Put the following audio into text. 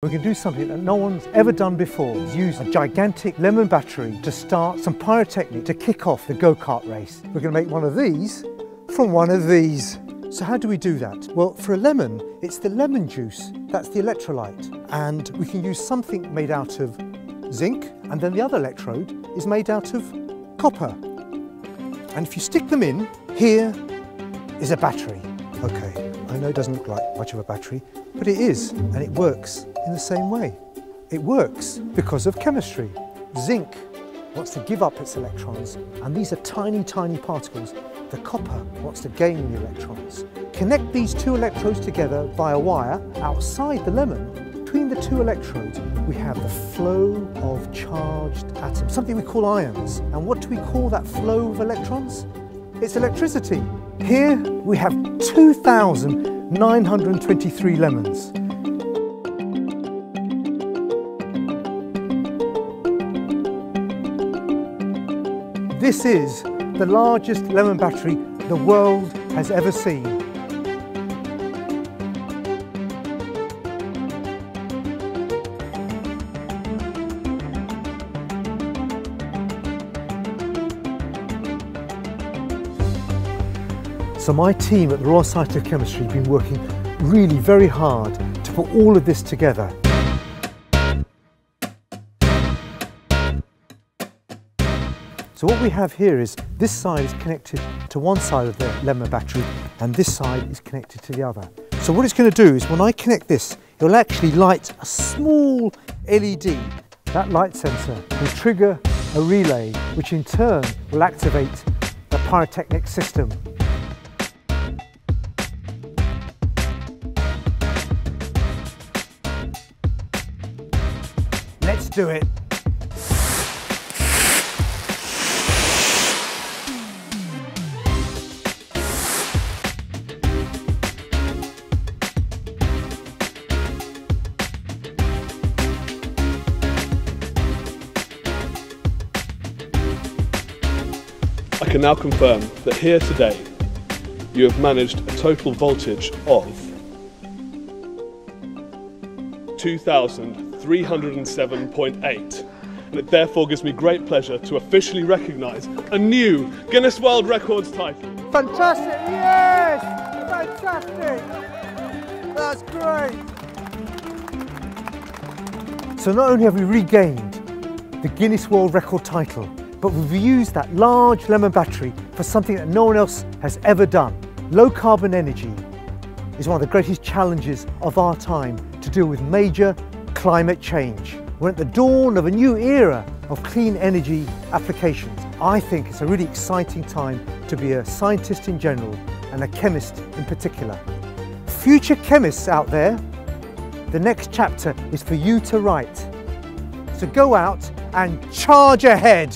We can do something that no one's ever done before, use a gigantic lemon battery to start some pyrotechnic to kick off the go-kart race. We're going to make one of these from one of these. So how do we do that? Well, for a lemon, it's the lemon juice, that's the electrolyte. And we can use something made out of zinc, and then the other electrode is made out of copper. And if you stick them in, here is a battery. Okay, I know it doesn't look like much of a battery, but it is, and it works in the same way. It works because of chemistry. Zinc wants to give up its electrons, and these are tiny, tiny particles. The copper wants to gain the electrons. Connect these two electrodes together via a wire outside the lemon. Between the two electrodes, we have the flow of charged atoms, something we call ions. And what do we call that flow of electrons? It's electricity. Here we have 2,923 lemons. This is the largest lemon battery the world has ever seen. So my team at the Royal Society of Chemistry have been working really very hard to put all of this together. So what we have here is this side is connected to one side of the lemon battery and this side is connected to the other. So what it's going to do is when I connect this, it will actually light a small LED. That light sensor will trigger a relay, which in turn will activate the pyrotechnic system. Let's do it. I can now confirm that here today you have managed a total voltage of 2,307.8 and it therefore gives me great pleasure to officially recognise a new Guinness World Records title. Fantastic, yes! Fantastic! That's great! So not only have we regained the Guinness World Record title, but we've used that large lemon battery for something that no one else has ever done. Low carbon energy is one of the greatest challenges of our time to deal with major climate change. We're at the dawn of a new era of clean energy applications. I think it's a really exciting time to be a scientist in general and a chemist in particular. Future chemists out there, the next chapter is for you to write. So go out and charge ahead.